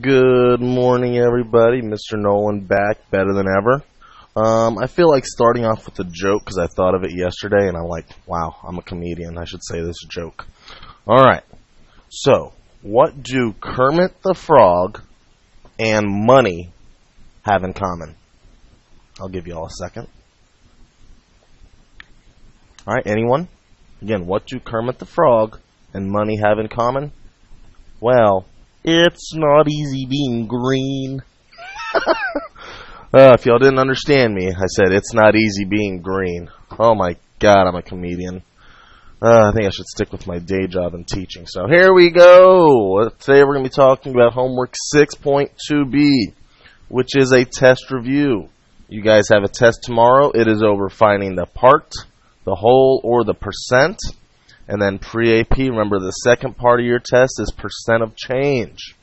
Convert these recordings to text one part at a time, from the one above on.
Good morning, everybody. Mr. Noland back, better than ever. Um, I feel like starting off with a joke because I thought of it yesterday, and I'm like, wow, I'm a comedian. I should say this joke. All right. So, what do Kermit the Frog and money have in common? I'll give you all a second. All right, anyone? Again, what do Kermit the Frog and money have in common? Well, it's not easy being green. uh, if y'all didn't understand me, I said it's not easy being green. Oh my god, I'm a comedian. Uh, I think I should stick with my day job and teaching. So here we go. Today we're going to be talking about homework 6.2b, which is a test review. You guys have a test tomorrow. It is over finding the part, the whole, or the percent. And then pre-AP, remember the second part of your test is percent of change.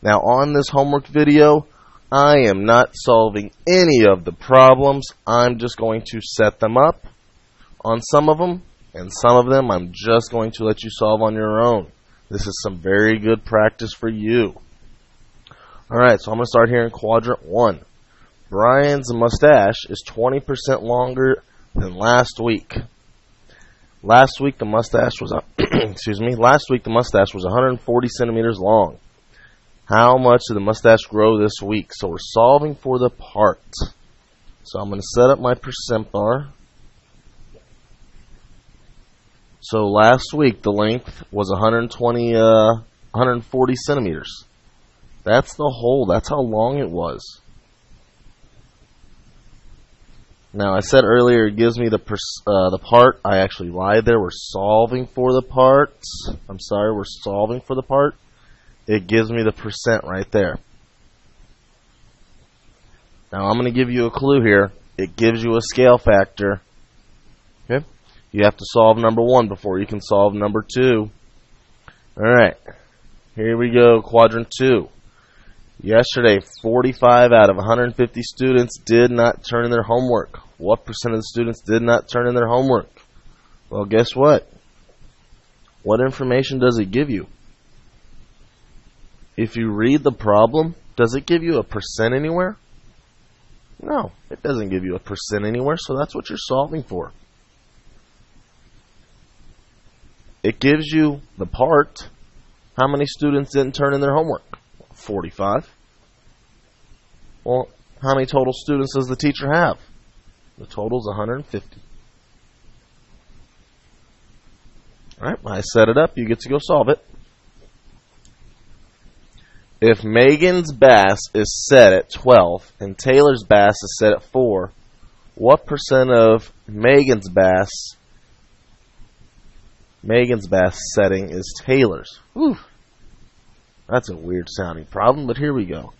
Now on this homework video, I am not solving any of the problems. I'm just going to set them up on some of them, and some of them I'm just going to let you solve on your own. This is some very good practice for you. Alright, so I'm going to start here in quadrant 1. Bryan's mustache is 20% longer than last week. Last week the mustache was excuse me. Last week the mustache was 140 centimeters long. How much did the mustache grow this week? So we're solving for the part. So I'm going to set up my percent bar. So last week the length was 120, uh, 140 centimeters. That's the whole. That's how long it was. Now I said earlier it gives me the uh, the part. I actually lied there. We're solving for the part. I'm sorry, we're solving for the part. It gives me the percent right there. Now I'm going to give you a clue here. It gives you a scale factor. Okay? You have to solve number one before you can solve number two. Alright. Here we go, quadrant two. Yesterday, 45 out of 150 students did not turn in their homework. What percent of the students did not turn in their homework? Well, guess what? What information does it give you? If you read the problem, does it give you a percent anywhere? No, it doesn't give you a percent anywhere, so that's what you're solving for. It gives you the part. How many students didn't turn in their homework? 45. Well, how many total students does the teacher have? The total is 150. Alright, I set it up. You get to go solve it. If Megan's bass is set at 12 and Taylor's bass is set at 4, what percent of Megan's bass Megan's bass setting is Taylor's? Whew. That's a weird sounding problem, but here we go.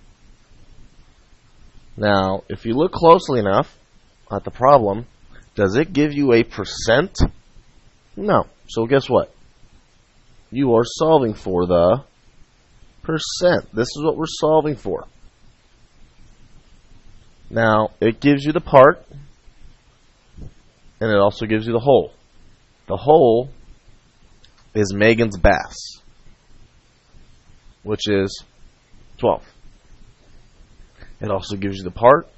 Now, if you look closely enough at the problem, does it give you a percent? No. So guess what? You are solving for the percent. This is what we're solving for. Now, it gives you the part, and it also gives you the whole. The whole is Megan's bass which is 12. It also gives you the part,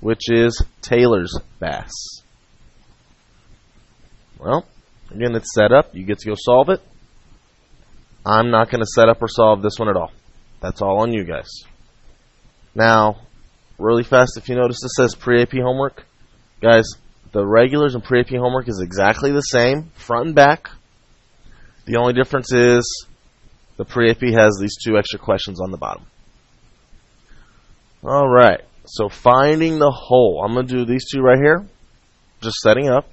which is Taylor's bass. Well, again, it's set up. You get to go solve it. I'm not going to set up or solve this one at all. That's all on you guys. Now, really fast, if you notice, this says pre-AP homework. Guys, the regulars and pre-AP homework is exactly the same, front and back. The only difference is the pre-AP has these two extra questions on the bottom. All right. So finding the whole. I'm going to do these two right here. Just setting up.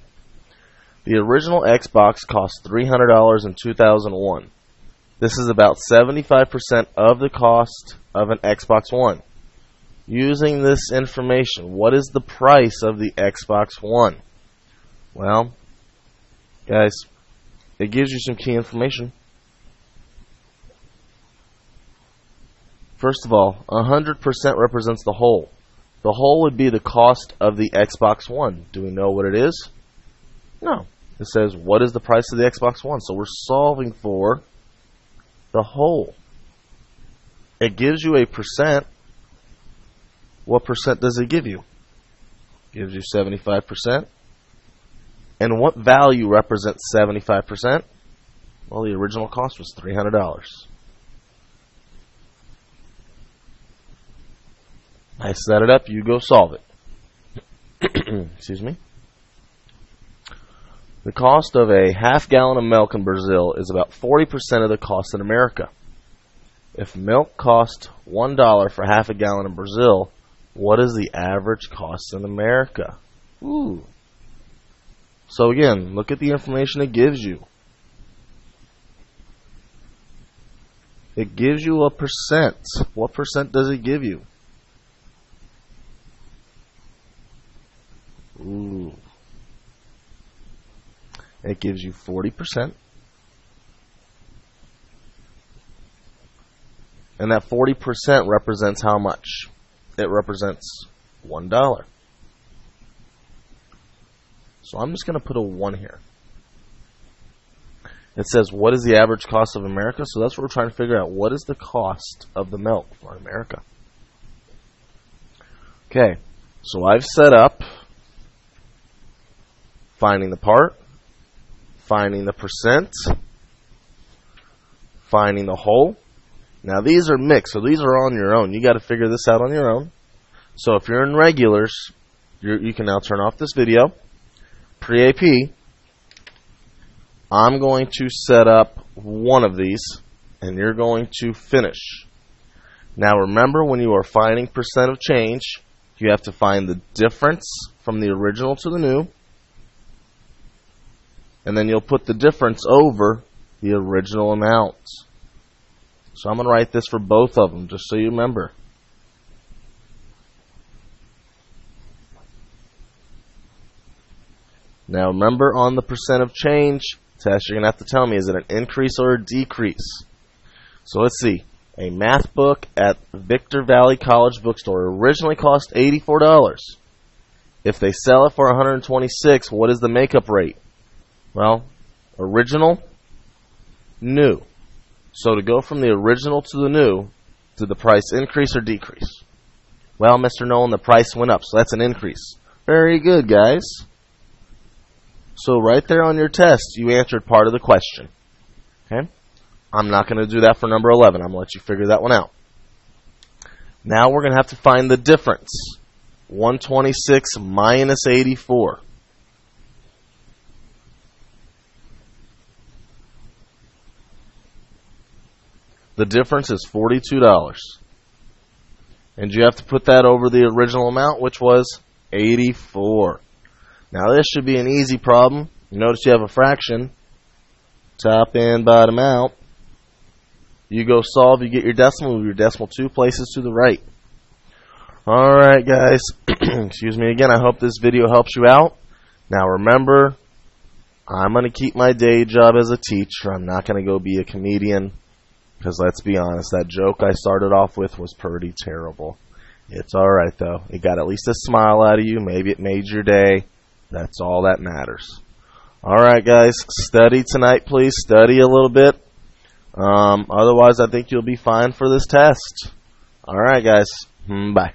The original Xbox cost $300 in 2001. This is about 75% of the cost of an Xbox One. Using this information, what is the price of the Xbox One? Well, guys, it gives you some key information. First of all, 100% represents the whole. The whole would be the cost of the Xbox One. Do we know what it is? No. It says, what is the price of the Xbox One? So we're solving for the whole. It gives you a percent. What percent does it give you? Gives you 75%. And what value represents 75%? Well, the original cost was $300. I set it up, you go solve it. Excuse me. The cost of a half gallon of milk in Brazil is about 40% of the cost in America. If milk cost $1 for half a gallon in Brazil, what is the average cost in America? Ooh. So again, look at the information it gives you. It gives you a percent. What percent does it give you? Ooh. It gives you 40%. And that 40% represents how much? It represents $1. So I'm just going to put a 1 here. It says, what is the average cost of America? So that's what we're trying to figure out. What is the cost of the milk for America? Okay, so I've set up finding the part, finding the percent, finding the whole. Now these are mixed, so these are on your own. You got to figure this out on your own. So if you're in regulars, you're, you can now turn off this video. Pre-AP, I'm going to set up one of these, and you're going to finish. Now remember, when you are finding percent of change, you have to find the difference from the original to the new, and then you'll put the difference over the original amount. So I'm going to write this for both of them, just so you remember. Now remember on the percent of change test, you're going to have to tell me, is it an increase or a decrease? So let's see. A math book at Victor Valley College Bookstore originally cost $84. If they sell it for 126, what is the makeup rate? Well, original, new. So to go from the original to the new, did the price increase or decrease? Well, Mr. Noland, the price went up, so that's an increase. Very good, guys. So right there on your test, you answered part of the question. Okay? I'm not going to do that for number 11. I'm going to let you figure that one out. Now we're going to have to find the difference. 126 minus 84. The difference is $42. And you have to put that over the original amount, which was 84. Now this should be an easy problem. Notice you have a fraction. Top in, bottom out. You go solve, you get your decimal, your decimal two places to the right. Alright guys, excuse me again, I hope this video helps you out. Now remember, I'm going to keep my day job as a teacher. I'm not going to go be a comedian. Because let's be honest, that joke I started off with was pretty terrible. It's alright though. It got at least a smile out of you. Maybe it made your day. That's all that matters. Alright guys, study tonight please. Study a little bit. Um, otherwise I think you'll be fine for this test. Alright guys, hmm, bye.